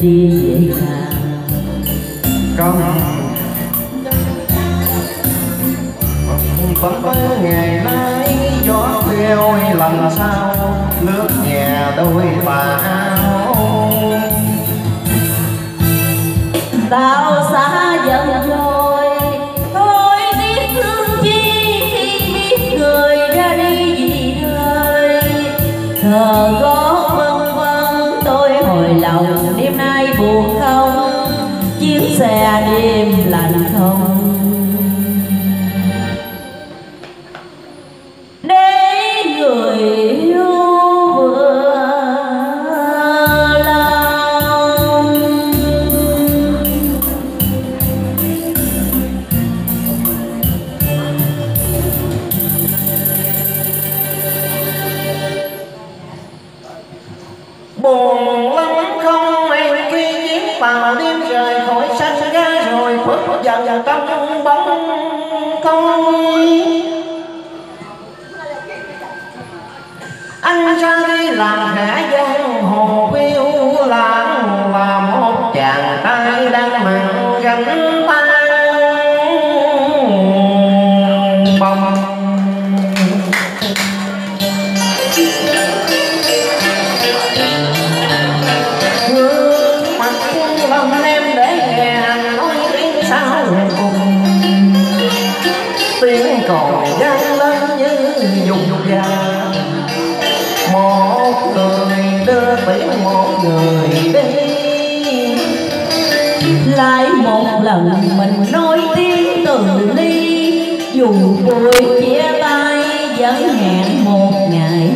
đi nào con. Vẫn có ngày nay, gió phiêu lần sau nước nhà đôi bà. ao buồn lắm, không em khi giếng tàu đêm trời khỏi sanh ra rồi bước dần tâm bóng tôi anh ra đi làm hả gia lần mình nói tiếng từ ly dù buổi chia tay vẫn hẹn một ngày.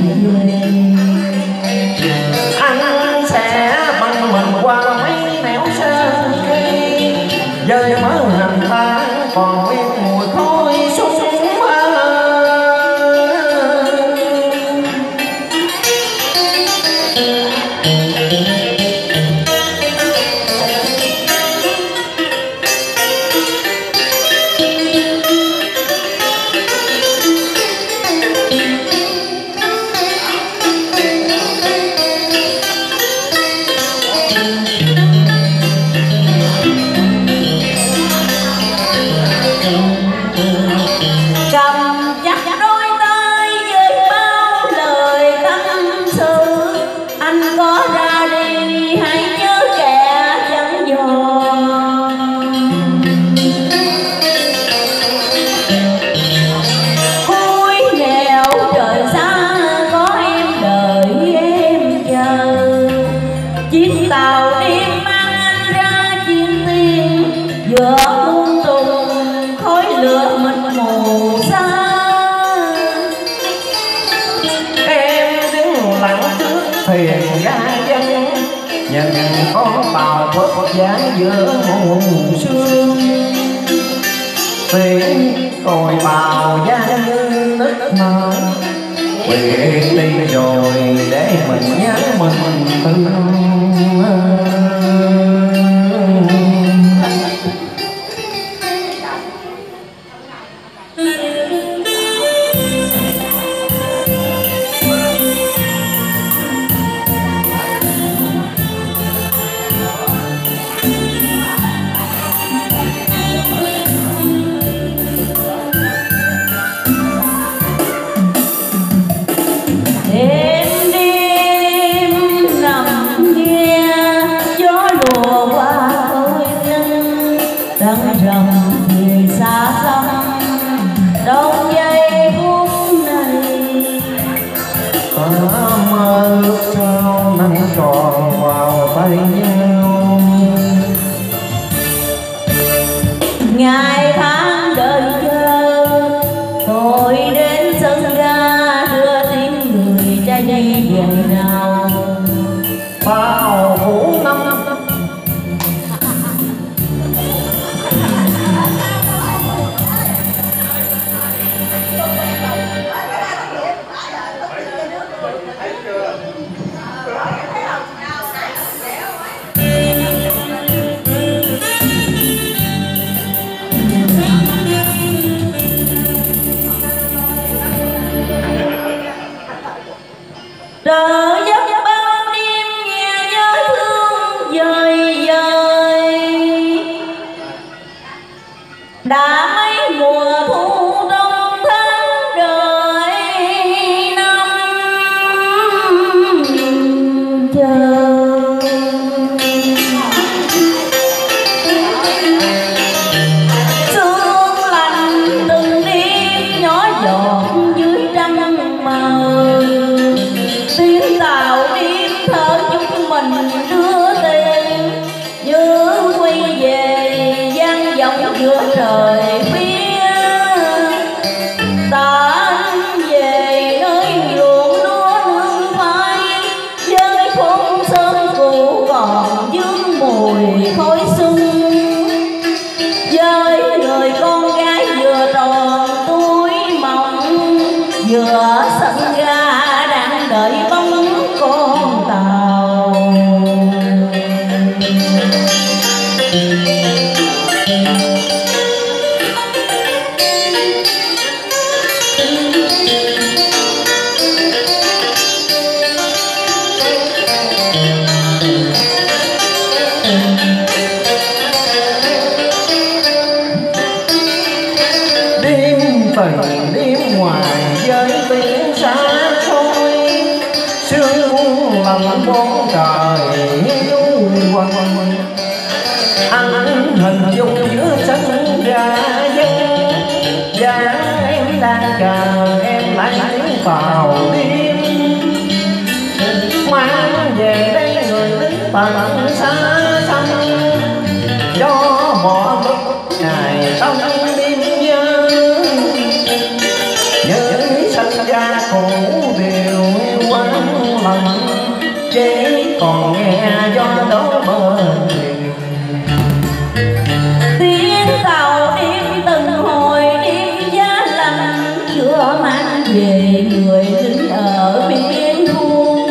thuyền ra dân nhận có bào thuốc giá giữa muôn sương. Tiếng còi bào gia nước mơ quyền đi rồi để mình nhớ mình thương. Mm-hmm. tròn vào tay nhau. Ngày tháng đã trời phía tan về nơi ruộng lúa hương phai, với phong sơn cũ còn dương mùi khói du quanh anh hình dung giữa sân ra dân và em đang chờ em lại tiếng vào đêm mang về đây người lính tận xa xăm cho chế còn nghe gió đâu bờ tiếng tàu đêm từng hồi đêm giá lạnh chưa mang về, người lính ở biên thu.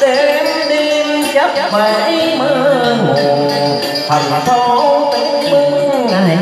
Đêm đêm chấp bảy mưa hồ thành phố tiếng mưa ngày